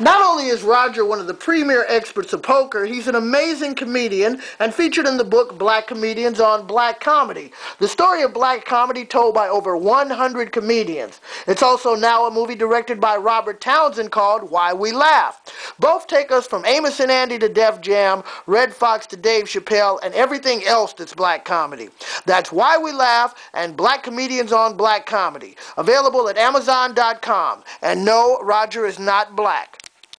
Not only is Roger one of the premier experts of poker, he's an amazing comedian and featured in the book Black Comedians on Black Comedy. The story of black comedy told by over 100 comedians. It's also now a movie directed by Robert Townsend called Why We Laugh. Both take us from Amos and Andy to Def Jam, Redd Foxx to Dave Chappelle, and everything else that's black comedy. That's Why We Laugh and Black Comedians on Black Comedy. Available at Amazon.com. And no, Roger is not black.